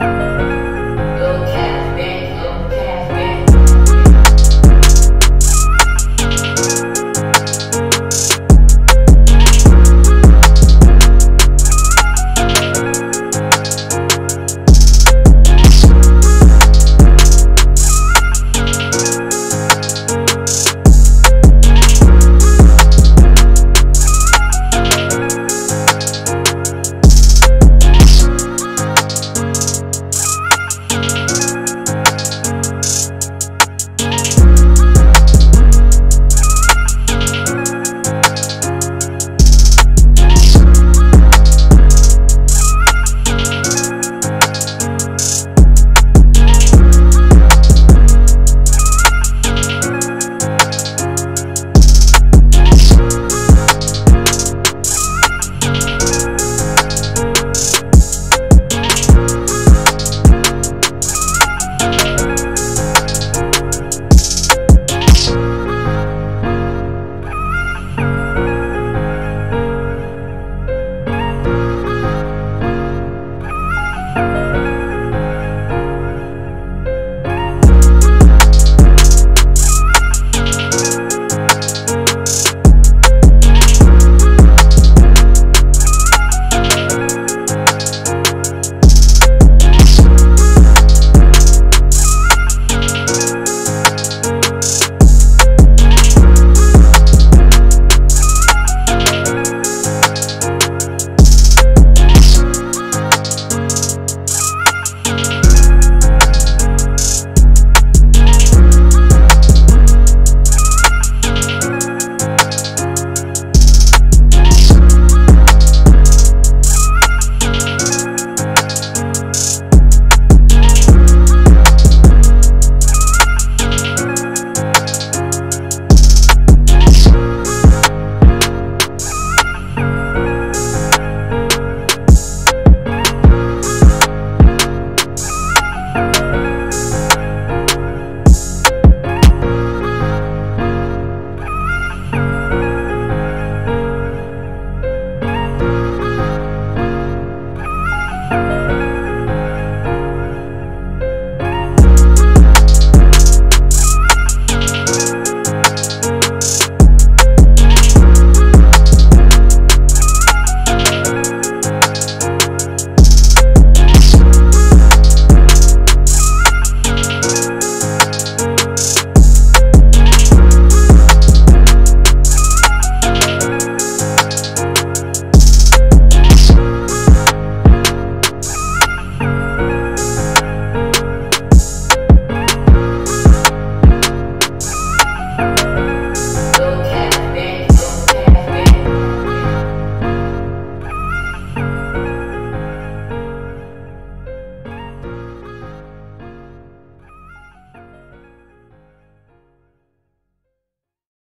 啊。